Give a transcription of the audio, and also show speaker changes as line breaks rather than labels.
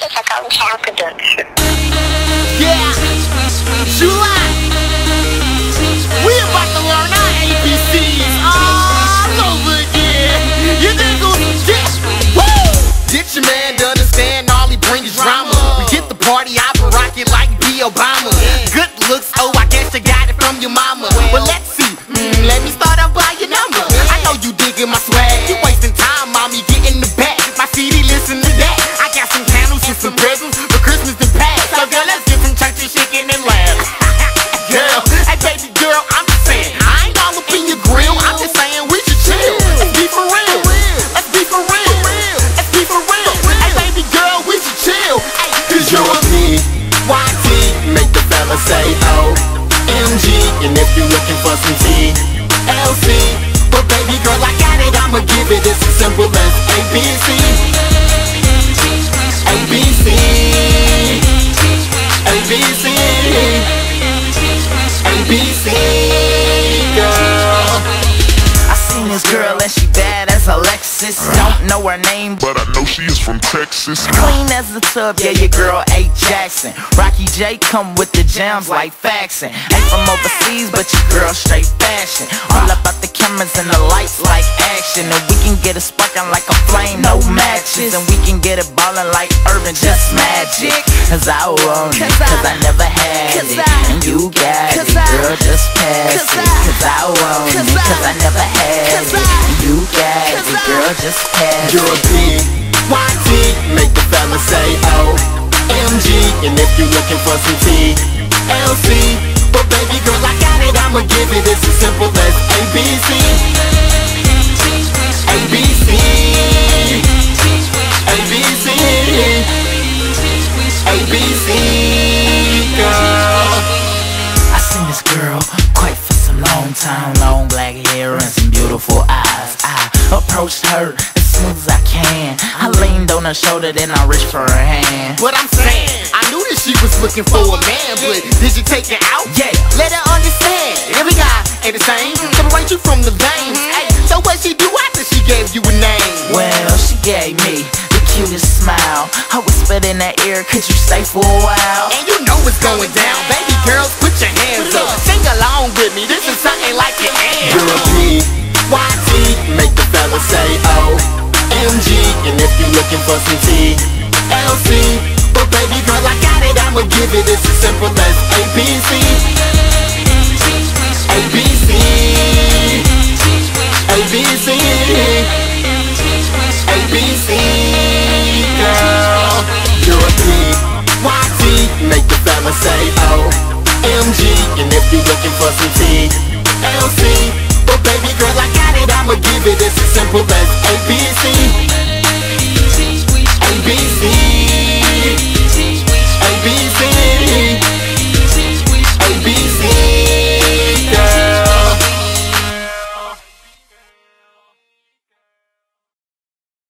This is a Golden Child production. Yeah! Juli'! Some churches shaking
Alexis. Don't know her name,
but I know she is from Texas.
clean as a tub. Yeah, your girl A. Jackson. Rocky J come with the jams like faxing. Ain't from overseas, but your girl straight fashion. All about the cameras and the lights like action. And we can get it sparking like a flame, no matches. And we can get it ballin' like urban, just magic. Cause I want it, cause I never had it. And you got it, girl, just pass it. Cause I want it, cause I never just pass it.
You're a P, make the fella say O, MG, and if you're looking for some T, LC. But baby girl,
approached her as soon as I can. I leaned on her shoulder, then I reached for her hand.
What I'm saying, I knew that she was looking for a man, but did you take it out?
Yeah.
Let her understand. Every guy ain't the same. Mm-hmm. Separate you from the veins. Mm-hmm. Hey, so what she do after she gave you a name?
Well, she gave me the cutest smile. I whispered in her ear, could you stay for a while?
And you know what's going down. Baby girls, put your hands up. Sing along with me. This is something like your And if you're looking for some TLC But baby girl, I got it, I'ma give it. It's as simple as ABC ABC